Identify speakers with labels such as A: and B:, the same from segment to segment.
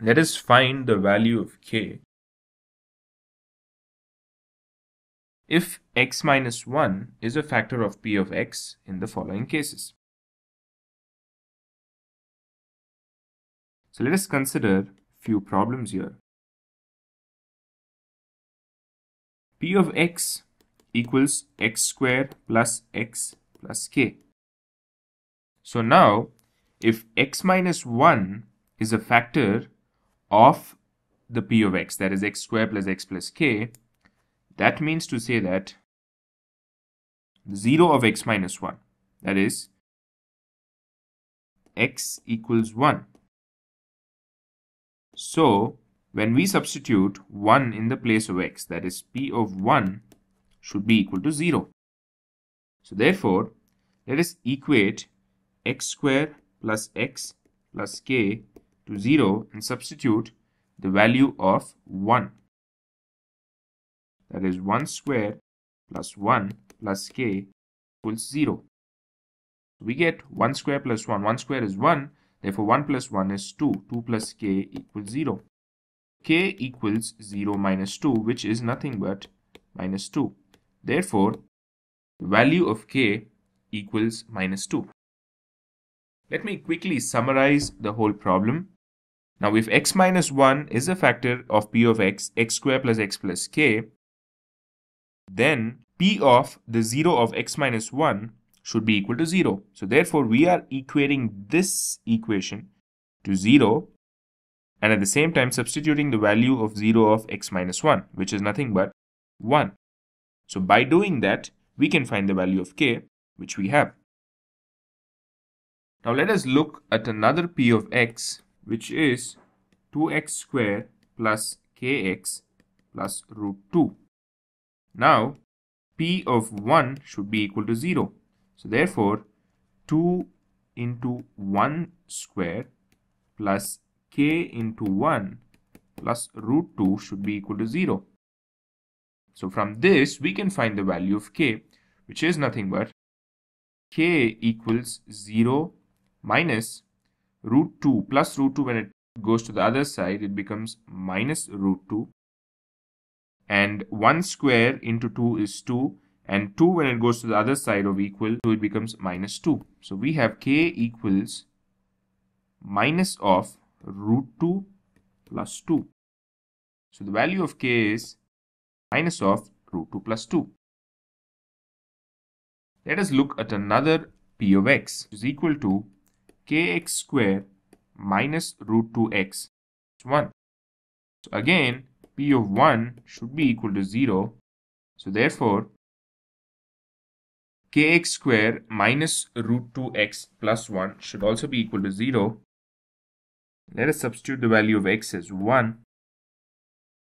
A: let us find the value of k if x minus 1 is a factor of p of x in the following cases. So let us consider few problems here. p of x equals x squared plus x plus k. So now if x minus 1 is a factor of the p of x that is x square plus x plus k that means to say that 0 of x minus 1 that is x equals 1 so when we substitute 1 in the place of x that is p of 1 should be equal to 0 so therefore let us equate x square plus x plus k to 0 and substitute the value of 1 that is 1 square plus 1 plus k equals 0. We get 1 square plus 1. 1 square is 1. Therefore, 1 plus 1 is 2. 2 plus k equals 0. k equals 0 minus 2, which is nothing but minus 2. Therefore, the value of k equals minus 2. Let me quickly summarize the whole problem. Now, if x minus 1 is a factor of p of x, x square plus x plus k, then p of the 0 of x minus 1 should be equal to 0. So therefore, we are equating this equation to 0 and at the same time substituting the value of 0 of x minus 1 which is nothing but 1. So by doing that, we can find the value of k which we have. Now let us look at another p of x which is 2x squared plus kx plus root 2. Now, p of 1 should be equal to 0. So, therefore, 2 into 1 square plus k into 1 plus root 2 should be equal to 0. So, from this, we can find the value of k, which is nothing but k equals 0 minus root 2 plus root 2 when it goes to the other side, it becomes minus root 2 and 1 square into 2 is 2 and 2 when it goes to the other side of equal so it becomes minus 2 so we have k equals minus of root 2 plus 2 so the value of k is minus of root 2 plus 2 let us look at another p of x is equal to kx square minus root 2x is 1 so again p of 1 should be equal to 0. So therefore, kx square minus root 2x plus 1 should also be equal to 0. Let us substitute the value of x as 1.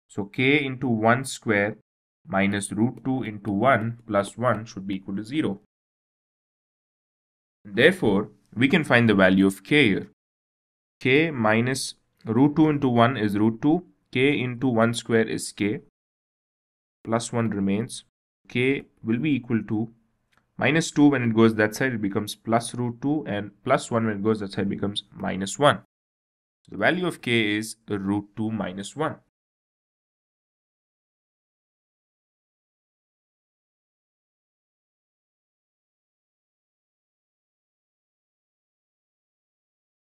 A: So k into 1 square minus root 2 into 1 plus 1 should be equal to 0. Therefore, we can find the value of k here. k minus root 2 into 1 is root 2 k into 1 square is k. Plus 1 remains. K will be equal to minus 2 when it goes that side it becomes plus root 2 and plus 1 when it goes that side becomes minus 1 so the value of k is root 2 minus 1